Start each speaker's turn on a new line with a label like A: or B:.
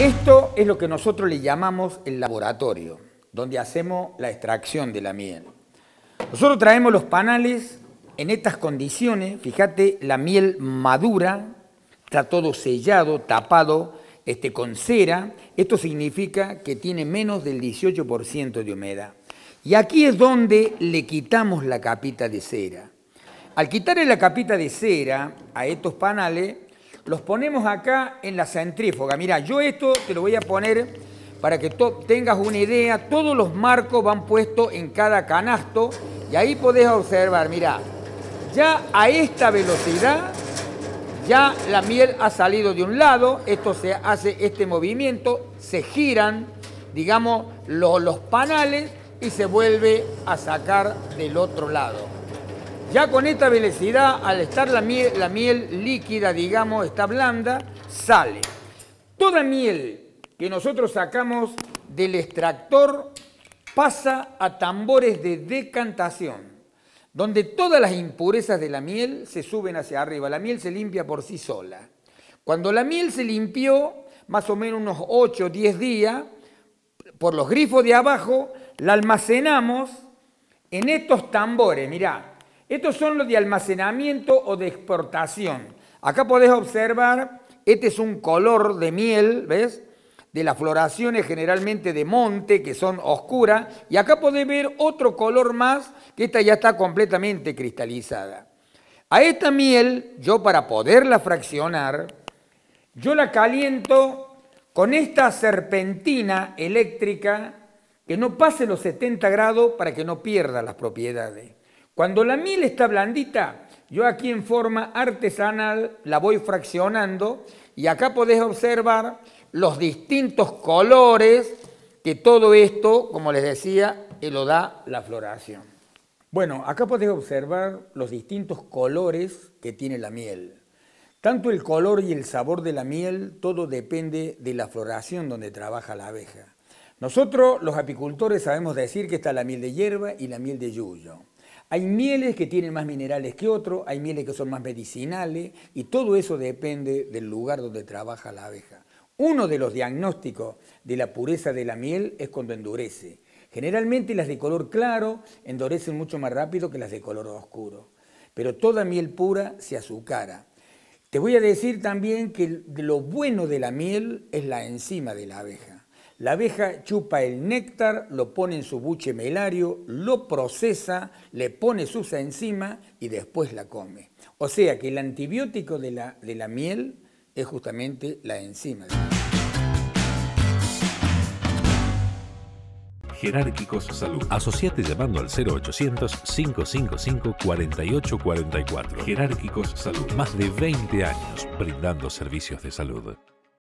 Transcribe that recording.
A: Esto es lo que nosotros le llamamos el laboratorio, donde hacemos la extracción de la miel. Nosotros traemos los panales en estas condiciones, fíjate, la miel madura, está todo sellado, tapado este, con cera, esto significa que tiene menos del 18% de humedad. Y aquí es donde le quitamos la capita de cera. Al quitarle la capita de cera a estos panales, los ponemos acá en la centrífuga. Mira, yo esto te lo voy a poner para que tengas una idea. Todos los marcos van puestos en cada canasto y ahí podés observar, mira, ya a esta velocidad ya la miel ha salido de un lado, esto se hace este movimiento, se giran, digamos, los panales y se vuelve a sacar del otro lado. Ya con esta velocidad, al estar la miel, líquida, digamos, está blanda, sale. Toda miel que nosotros sacamos del extractor pasa a tambores de decantación, donde todas las impurezas de la miel se suben hacia arriba. La miel se limpia por sí sola. Cuando la miel se limpió, más o menos unos 8 o 10 días, por los grifos de abajo, la almacenamos en estos tambores, mirá, estos son los de almacenamiento o de exportación. Acá podés observar, este es un color de miel, ¿ves? De las floraciones generalmente de monte, que son oscuras. Y acá podés ver otro color más, que esta ya está completamente cristalizada. A esta miel, yo para poderla fraccionar, yo la caliento con esta serpentina eléctrica que no pase los 70 grados para que no pierda las propiedades. Cuando la miel está blandita, yo aquí en forma artesanal la voy fraccionando y acá podés observar los distintos colores que todo esto, como les decía, lo da la floración. Bueno, acá podés observar los distintos colores que tiene la miel. Tanto el color y el sabor de la miel, todo depende de la floración donde trabaja la abeja. Nosotros, los apicultores, sabemos decir que está la miel de hierba y la miel de yuyo. Hay mieles que tienen más minerales que otros, hay mieles que son más medicinales y todo eso depende del lugar donde trabaja la abeja. Uno de los diagnósticos de la pureza de la miel es cuando endurece. Generalmente las de color claro endurecen mucho más rápido que las de color oscuro, pero toda miel pura se azucara. Te voy a decir también que lo bueno de la miel es la enzima de la abeja. La abeja chupa el néctar, lo pone en su buche melario, lo procesa, le pone sus enzimas y después la come. O sea que el antibiótico de la, de la miel es justamente la enzima.
B: Jerárquicos Salud. Asociate llamando al 0800-555-4844. Jerárquicos Salud. Más de 20 años brindando servicios de salud.